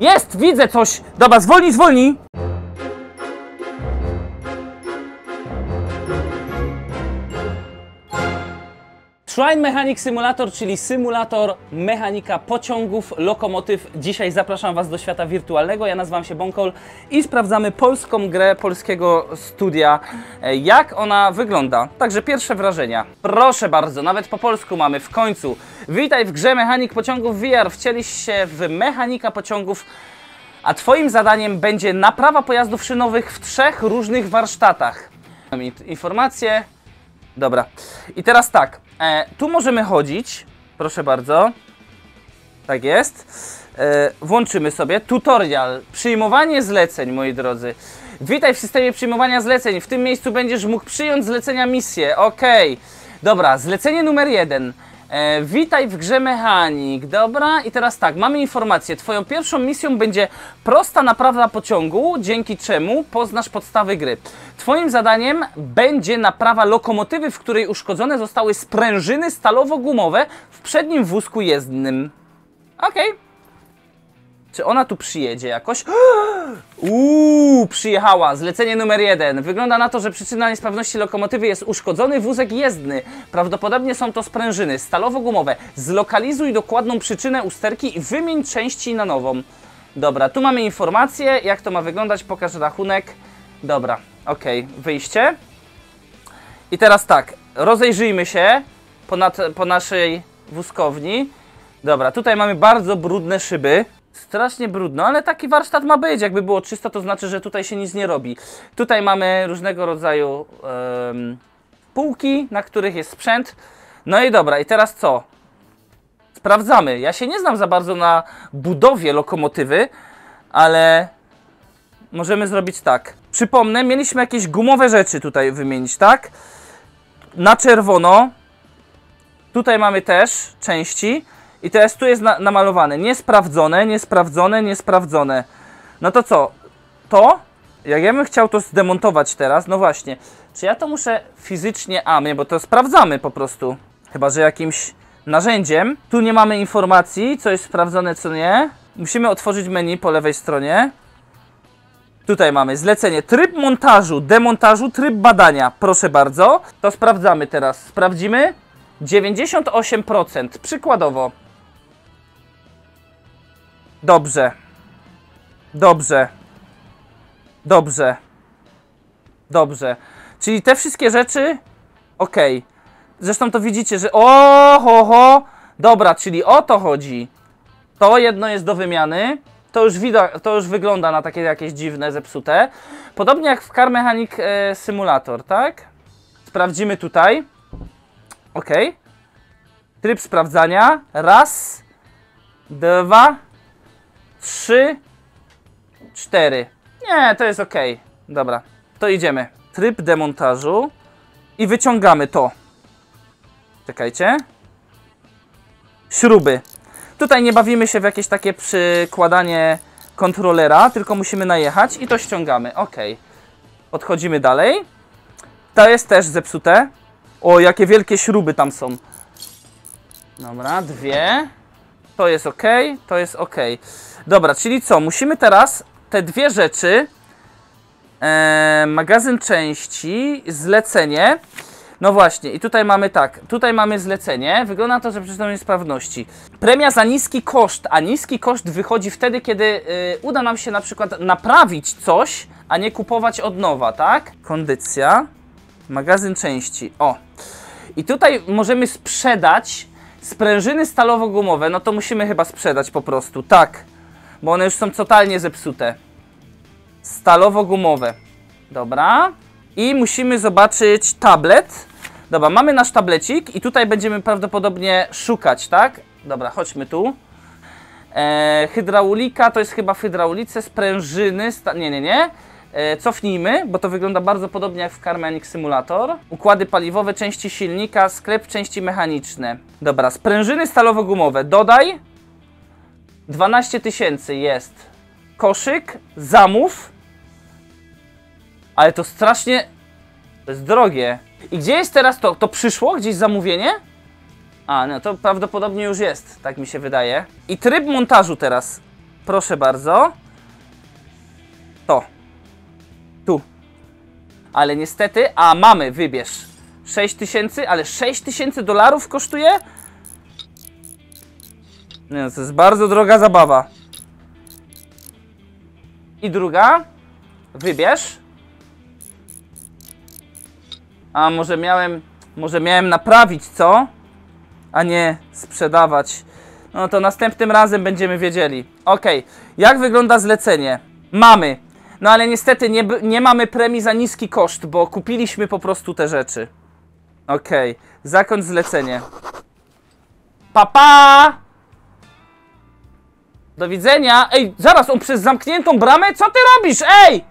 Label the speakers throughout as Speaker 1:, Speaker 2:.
Speaker 1: Jest, widzę coś! Dobra, zwolnij, zwolnij! Shrine Mechanic Simulator, czyli symulator mechanika pociągów, lokomotyw. Dzisiaj zapraszam Was do świata wirtualnego. Ja nazywam się Bonkol i sprawdzamy polską grę polskiego studia, e, jak ona wygląda. Także pierwsze wrażenia. Proszę bardzo, nawet po polsku mamy w końcu. Witaj w grze Mechanik Pociągów VR. Wcieliś się w mechanika pociągów a Twoim zadaniem będzie naprawa pojazdów szynowych w trzech różnych warsztatach. Informacje. Dobra. I teraz tak. E, tu możemy chodzić. Proszę bardzo. Tak jest. E, włączymy sobie tutorial. Przyjmowanie zleceń, moi drodzy. Witaj w systemie przyjmowania zleceń. W tym miejscu będziesz mógł przyjąć zlecenia misję. Okej. Dobra, zlecenie numer jeden. E, witaj w grze mechanik. Dobra, i teraz tak, mamy informację. Twoją pierwszą misją będzie prosta naprawa pociągu, dzięki czemu poznasz podstawy gry. Twoim zadaniem będzie naprawa lokomotywy, w której uszkodzone zostały sprężyny stalowo-gumowe w przednim wózku jezdnym. Okej. Czy ona tu przyjedzie jakoś? Uuu, przyjechała. Zlecenie numer jeden. Wygląda na to, że przyczyna niesprawności lokomotywy jest uszkodzony wózek jezdny. Prawdopodobnie są to sprężyny stalowo-gumowe. Zlokalizuj dokładną przyczynę usterki i wymień części na nową. Dobra, tu mamy informację, jak to ma wyglądać, pokaż rachunek. Dobra, okej, wyjście. I teraz tak, rozejrzyjmy się po, po naszej wózkowni. Dobra, tutaj mamy bardzo brudne szyby. Strasznie brudno, ale taki warsztat ma być. Jakby było czysto, to znaczy, że tutaj się nic nie robi. Tutaj mamy różnego rodzaju półki, na których jest sprzęt. No i dobra, i teraz co? Sprawdzamy. Ja się nie znam za bardzo na budowie lokomotywy, ale możemy zrobić tak. Przypomnę, mieliśmy jakieś gumowe rzeczy tutaj wymienić, tak? Na czerwono. Tutaj mamy też części. I teraz tu jest na, namalowane niesprawdzone, niesprawdzone, niesprawdzone. No to co? To? Jak ja bym chciał to zdemontować teraz, no właśnie. Czy ja to muszę fizycznie... A, bo to sprawdzamy po prostu. Chyba, że jakimś narzędziem. Tu nie mamy informacji, co jest sprawdzone, co nie. Musimy otworzyć menu po lewej stronie. Tutaj mamy zlecenie tryb montażu, demontażu, tryb badania. Proszę bardzo. To sprawdzamy teraz. Sprawdzimy. 98%. Przykładowo. Dobrze. Dobrze. Dobrze. Dobrze. Czyli te wszystkie rzeczy. Ok. Zresztą to widzicie, że. O, ho, ho. Dobra, czyli o to chodzi. To jedno jest do wymiany. To już, widać, to już wygląda na takie jakieś dziwne, zepsute. Podobnie jak w Car Mechanic e, Simulator, tak? Sprawdzimy tutaj. Ok. Tryb sprawdzania. Raz, dwa, trzy, cztery. Nie, to jest ok. Dobra, to idziemy. Tryb demontażu i wyciągamy to. Czekajcie. Śruby. Tutaj nie bawimy się w jakieś takie przykładanie kontrolera, tylko musimy najechać i to ściągamy. Ok. Odchodzimy dalej. To jest też zepsute. O, jakie wielkie śruby tam są. Dobra, dwie. To jest ok, to jest ok. Dobra, czyli co? Musimy teraz te dwie rzeczy. E, magazyn części, zlecenie. No właśnie, i tutaj mamy tak, tutaj mamy zlecenie. Wygląda to, że przyczyną niesprawności. Premia za niski koszt, a niski koszt wychodzi wtedy, kiedy y, uda nam się na przykład naprawić coś, a nie kupować od nowa, tak? Kondycja, magazyn części. O. I tutaj możemy sprzedać sprężyny stalowo-gumowe. No to musimy chyba sprzedać po prostu, tak. Bo one już są totalnie zepsute. Stalowo-gumowe. Dobra. I musimy zobaczyć tablet. Dobra, mamy nasz tablecik i tutaj będziemy prawdopodobnie szukać, tak? Dobra, chodźmy tu. E, hydraulika, to jest chyba w hydraulice, sprężyny, nie, nie, nie. E, cofnijmy, bo to wygląda bardzo podobnie jak w Car Mechanic Simulator. Układy paliwowe, części silnika, sklep, części mechaniczne. Dobra, sprężyny stalowo-gumowe, dodaj. 12 tysięcy jest. Koszyk, zamów. Ale to strasznie... To jest drogie. I gdzie jest teraz to? To przyszło? Gdzieś zamówienie? A, no to prawdopodobnie już jest, tak mi się wydaje. I tryb montażu teraz. Proszę bardzo. To. Tu. Ale niestety, a mamy, wybierz. 6 tysięcy, ale 6 tysięcy dolarów kosztuje? Nie, to jest bardzo droga zabawa. I druga. Wybierz. A może miałem, może miałem naprawić, co? A nie sprzedawać. No to następnym razem będziemy wiedzieli. Ok, jak wygląda zlecenie? Mamy. No ale niestety nie, nie mamy premii za niski koszt, bo kupiliśmy po prostu te rzeczy. Ok, zakończ zlecenie. Papa! Pa! Do widzenia. Ej, zaraz, on przez zamkniętą bramę? Co ty robisz? Ej!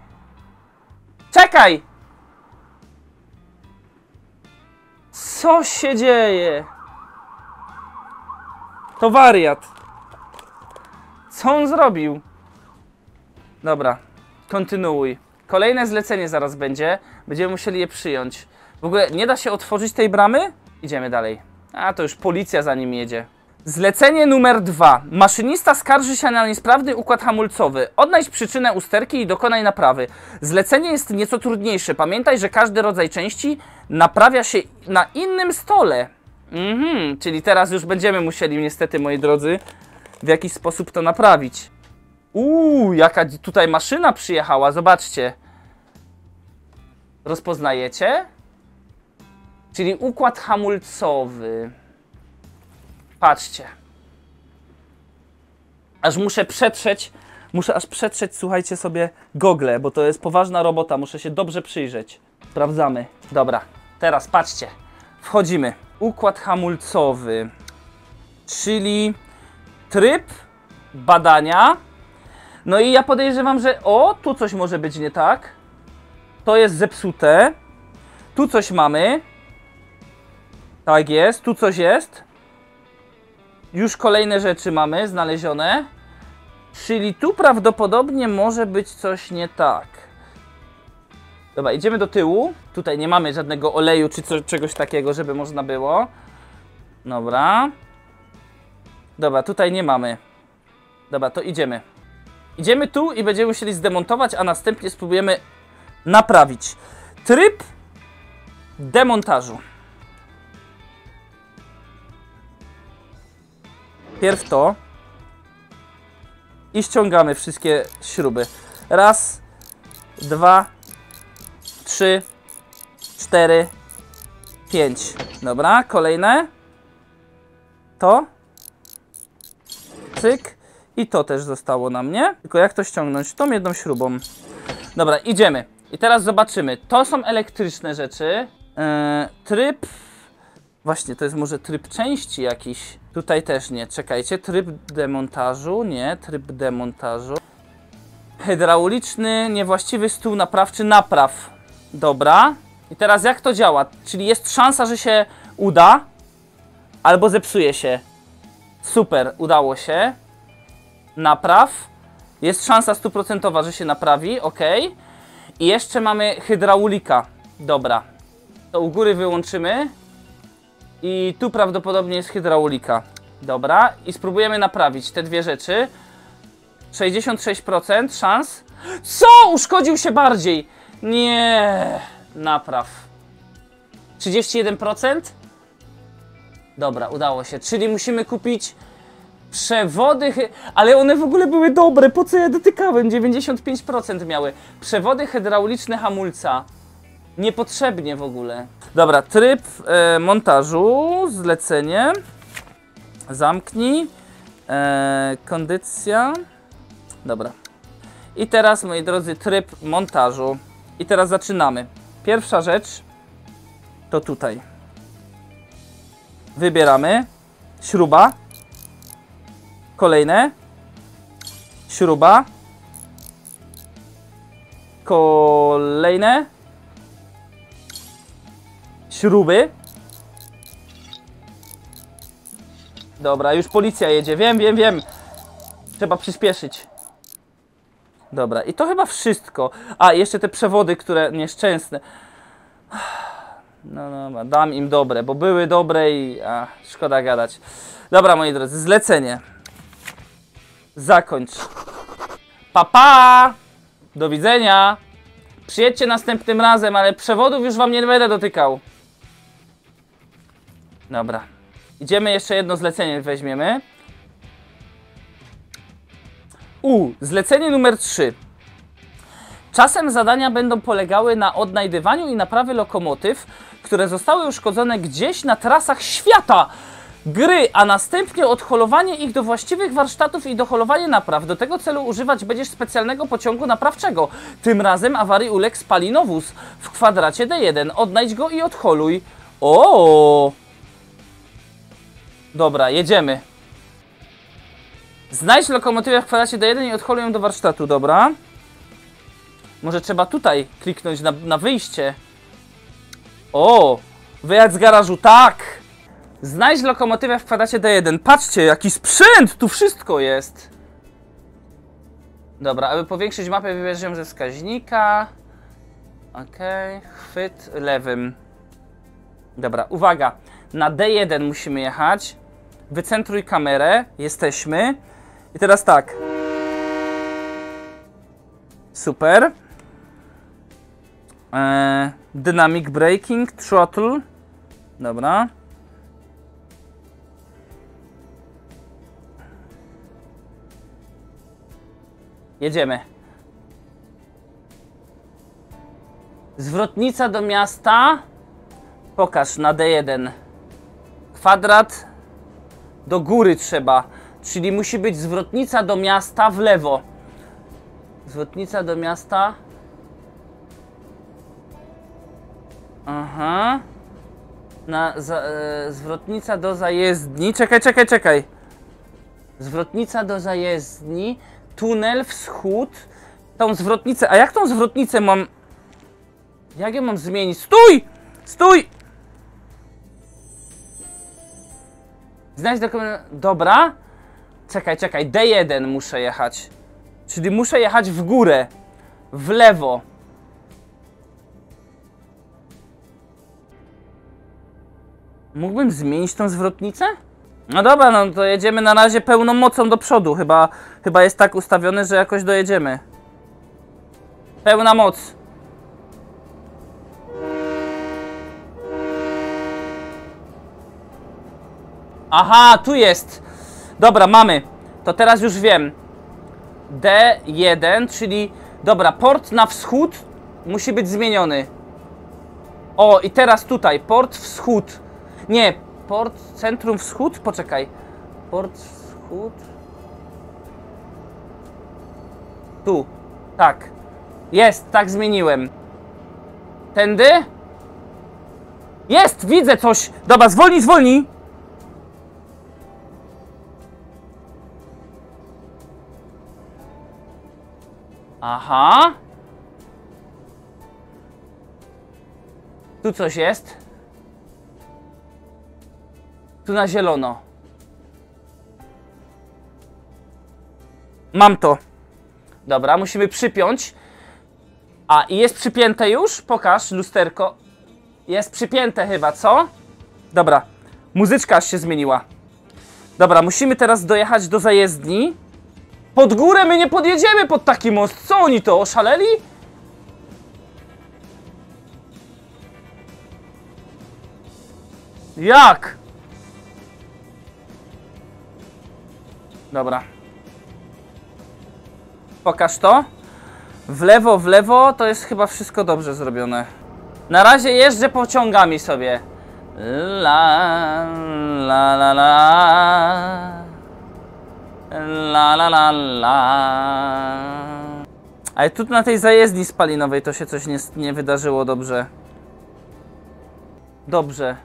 Speaker 1: Czekaj! Co się dzieje? To wariat. Co on zrobił? Dobra, kontynuuj. Kolejne zlecenie zaraz będzie. Będziemy musieli je przyjąć. W ogóle nie da się otworzyć tej bramy? Idziemy dalej. A to już policja za nim jedzie. Zlecenie numer dwa. Maszynista skarży się na niesprawny układ hamulcowy. Odnajdź przyczynę usterki i dokonaj naprawy. Zlecenie jest nieco trudniejsze. Pamiętaj, że każdy rodzaj części naprawia się na innym stole. Mhm, czyli teraz już będziemy musieli niestety, moi drodzy, w jakiś sposób to naprawić. Uuu, jaka tutaj maszyna przyjechała, zobaczcie. Rozpoznajecie? Czyli układ hamulcowy. Patrzcie. Aż muszę przetrzeć, muszę aż przetrzeć, słuchajcie sobie, gogle, bo to jest poważna robota, muszę się dobrze przyjrzeć. Sprawdzamy. Dobra, teraz patrzcie. Wchodzimy. Układ hamulcowy, czyli tryb badania. No i ja podejrzewam, że o, tu coś może być nie tak. To jest zepsute. Tu coś mamy. Tak jest, tu coś jest. Już kolejne rzeczy mamy znalezione. Czyli tu prawdopodobnie może być coś nie tak. Dobra, idziemy do tyłu. Tutaj nie mamy żadnego oleju czy co, czegoś takiego, żeby można było. Dobra. Dobra, tutaj nie mamy. Dobra, to idziemy. Idziemy tu i będziemy musieli zdemontować, a następnie spróbujemy naprawić. Tryb demontażu. Pierw to. I ściągamy wszystkie śruby. Raz, dwa, trzy, cztery, pięć. Dobra, kolejne. To. Cyk. I to też zostało na mnie. Tylko jak to ściągnąć? Tą jedną śrubą. Dobra, idziemy. I teraz zobaczymy. To są elektryczne rzeczy. Eee, tryb. Właśnie, to jest może tryb części jakiś. Tutaj też nie. Czekajcie. Tryb demontażu. Nie, tryb demontażu. Hydrauliczny, niewłaściwy stół naprawczy. Napraw. Dobra. I teraz jak to działa? Czyli jest szansa, że się uda, albo zepsuje się. Super, udało się. Napraw. Jest szansa stuprocentowa, że się naprawi, ok. I jeszcze mamy hydraulika. Dobra. To u góry wyłączymy. I tu prawdopodobnie jest hydraulika. Dobra. I spróbujemy naprawić te dwie rzeczy. 66% szans. Co? Uszkodził się bardziej. Nie. Napraw. 31%? Dobra, udało się. Czyli musimy kupić przewody, ale one w ogóle były dobre, po co ja dotykałem? 95% miały. Przewody hydrauliczne hamulca. Niepotrzebnie w ogóle. Dobra, tryb e, montażu, zlecenie. Zamknij. E, kondycja. Dobra. I teraz, moi drodzy, tryb montażu. I teraz zaczynamy. Pierwsza rzecz to tutaj. Wybieramy. Śruba. Kolejne. Śruba. Kolejne. Śruby. Dobra, już policja jedzie. Wiem, wiem, wiem. Trzeba przyspieszyć. Dobra, i to chyba wszystko. A, jeszcze te przewody, które nieszczęsne. No, no, dam im dobre, bo były dobre i a, szkoda gadać. Dobra, moi drodzy, zlecenie. Zakończ. Pa, pa! Do widzenia! Przyjedźcie następnym razem, ale przewodów już wam nie będę dotykał. Dobra. Idziemy jeszcze jedno zlecenie weźmiemy. U, zlecenie numer 3. Czasem zadania będą polegały na odnajdywaniu i naprawy lokomotyw, które zostały uszkodzone gdzieś na trasach świata gry, a następnie odholowanie ich do właściwych warsztatów i doholowanie napraw. Do tego celu używać będziesz specjalnego pociągu naprawczego. Tym razem awarii uległ spalinowóz w kwadracie D1. Odnajdź go i odholuj. O! Dobra, jedziemy. Znajdź lokomotywę w kwadracie D1 i odholuj ją do warsztatu, dobra? Może trzeba tutaj kliknąć na, na wyjście. O! Wyjazd z garażu, tak! Znajdź lokomotywę w kwadracie D1. Patrzcie, jaki sprzęt! Tu wszystko jest. Dobra, aby powiększyć mapę, wybierzemy ze wskaźnika. Ok, chwyt lewym. Dobra, uwaga. Na D1 musimy jechać. Wycentruj kamerę. Jesteśmy. I teraz tak. Super. Eee, dynamic braking, throttle. Dobra. Jedziemy. Zwrotnica do miasta. Pokaż na D1. Kwadrat do góry trzeba. Czyli musi być zwrotnica do miasta w lewo. Zwrotnica do miasta. Aha. Na, za, e, zwrotnica do zajezdni. Czekaj, czekaj, czekaj. Zwrotnica do zajezdni. Tunel wschód. Tą zwrotnicę. A jak tą zwrotnicę mam. Jak ją mam zmienić? Stój! Stój! Znajdź dokument. Dobra. Czekaj, czekaj. D1 muszę jechać. Czyli muszę jechać w górę. W lewo. Mógłbym zmienić tą zwrotnicę? No dobra, no to jedziemy na razie pełną mocą do przodu. Chyba, chyba jest tak ustawiony, że jakoś dojedziemy. Pełna moc. Aha, tu jest. Dobra, mamy. To teraz już wiem. D1, czyli... Dobra, port na wschód musi być zmieniony. O, i teraz tutaj, port wschód. Nie, port centrum wschód? Poczekaj. Port wschód. Tu. Tak. Jest, tak zmieniłem. Tędy? Jest, widzę coś. Dobra, zwolnij, zwolnij. Aha. Tu coś jest. Tu na zielono. Mam to. Dobra, musimy przypiąć. A, i jest przypięte już? Pokaż lusterko. Jest przypięte chyba, co? Dobra, muzyczka się zmieniła. Dobra, musimy teraz dojechać do zajezdni. Pod górę my nie podjedziemy pod taki most. Co oni to, oszaleli? Jak? Dobra. Pokaż to. W lewo, w lewo, to jest chyba wszystko dobrze zrobione. Na razie jeżdżę pociągami sobie. La, la, la, la. La, la, la, la. Ale tu na tej zajezdni spalinowej to się coś nie, nie wydarzyło dobrze. Dobrze.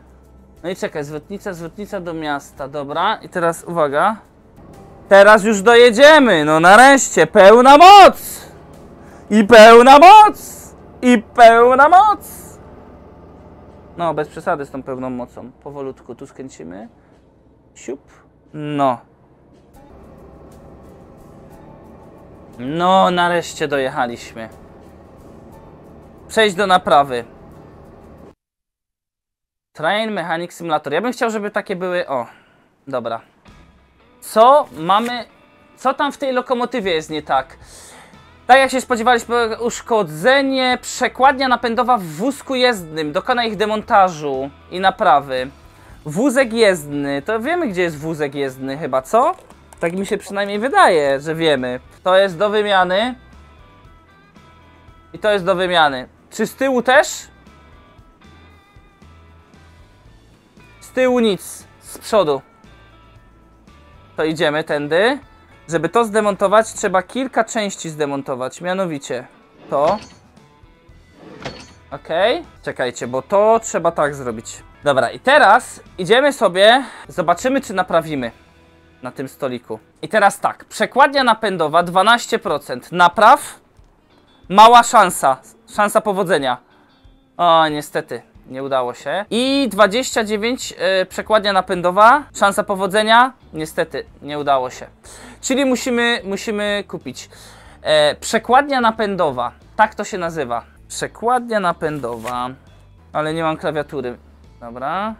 Speaker 1: No i czekaj, zwrotnica, zwrotnica do miasta, dobra. I teraz uwaga. Teraz już dojedziemy, no nareszcie, pełna moc! I pełna moc! I pełna moc! No, bez przesady z tą pełną mocą. Powolutku tu skręcimy. Siup. No. No, nareszcie dojechaliśmy. Przejść do naprawy. Train Mechanic Simulator. Ja bym chciał, żeby takie były... O, dobra. Co mamy... Co tam w tej lokomotywie jest nie tak? Tak jak się spodziewaliśmy, uszkodzenie przekładnia napędowa w wózku jezdnym. Dokona ich demontażu i naprawy. Wózek jezdny. To wiemy, gdzie jest wózek jezdny chyba, co? Tak mi się przynajmniej wydaje, że wiemy. To jest do wymiany. I to jest do wymiany. Czy z tyłu też? Z tyłu nic. Z przodu. To idziemy tędy. Żeby to zdemontować, trzeba kilka części zdemontować. Mianowicie to. Ok. Czekajcie, bo to trzeba tak zrobić. Dobra, i teraz idziemy sobie, zobaczymy, czy naprawimy na tym stoliku. I teraz tak, przekładnia napędowa 12%. Napraw, mała szansa, szansa powodzenia. O, niestety, nie udało się. I 29 e, przekładnia napędowa, szansa powodzenia, niestety, nie udało się. Czyli musimy, musimy kupić. E, przekładnia napędowa, tak to się nazywa. Przekładnia napędowa, ale nie mam klawiatury. Dobra.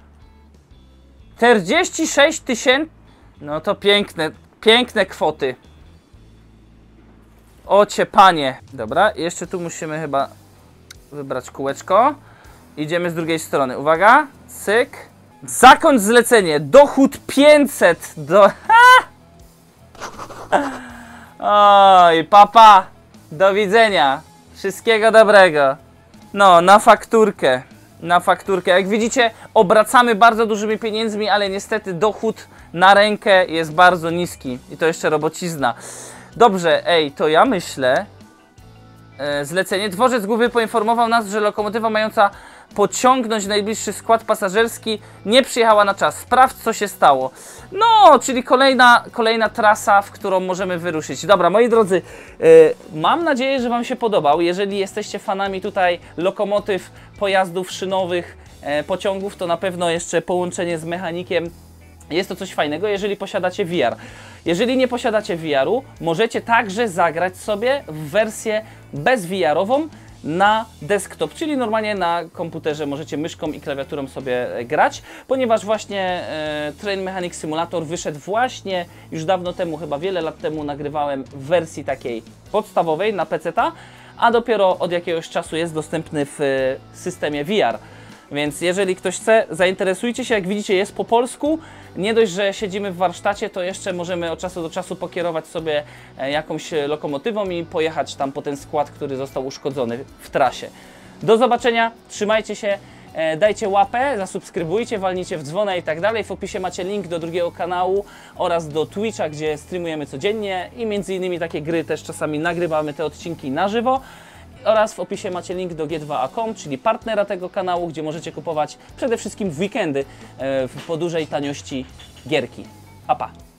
Speaker 1: 46 tysięcy. No to piękne, piękne kwoty. Ocie panie. Dobra, jeszcze tu musimy chyba wybrać kółeczko. Idziemy z drugiej strony. Uwaga, syk. Zakąt zlecenie, dochód 500 do... Ha! Oj, papa, do widzenia. Wszystkiego dobrego. No, na fakturkę. Na fakturkę. Jak widzicie, obracamy bardzo dużymi pieniędzmi, ale niestety dochód na rękę jest bardzo niski. I to jeszcze robocizna. Dobrze, ej, to ja myślę, e, zlecenie. Dworzec Główny poinformował nas, że lokomotywa mająca pociągnąć najbliższy skład pasażerski nie przyjechała na czas. Sprawdź, co się stało. No, czyli kolejna, kolejna trasa, w którą możemy wyruszyć. Dobra, moi drodzy, e, mam nadzieję, że Wam się podobał. Jeżeli jesteście fanami tutaj lokomotyw, pojazdów szynowych, e, pociągów, to na pewno jeszcze połączenie z mechanikiem jest to coś fajnego, jeżeli posiadacie VR. Jeżeli nie posiadacie VR-u, możecie także zagrać sobie w wersję bez VR-ową na desktop, czyli normalnie na komputerze możecie myszką i klawiaturą sobie e, grać, ponieważ właśnie e, Train Mechanic Simulator wyszedł właśnie już dawno temu, chyba wiele lat temu nagrywałem w wersji takiej podstawowej na PC-ta, a dopiero od jakiegoś czasu jest dostępny w e, systemie VR. Więc jeżeli ktoś chce, zainteresujcie się, jak widzicie jest po polsku. Nie dość, że siedzimy w warsztacie, to jeszcze możemy od czasu do czasu pokierować sobie e, jakąś lokomotywą i pojechać tam po ten skład, który został uszkodzony w trasie. Do zobaczenia, trzymajcie się, e, dajcie łapę, zasubskrybujcie, walnijcie w dzwonę i tak dalej. W opisie macie link do drugiego kanału oraz do Twitcha, gdzie streamujemy codziennie i między innymi takie gry też czasami nagrywamy te odcinki na żywo oraz w opisie macie link do G2A.com, czyli partnera tego kanału, gdzie możecie kupować przede wszystkim w weekendy e, po dużej taniości gierki. Pa, pa.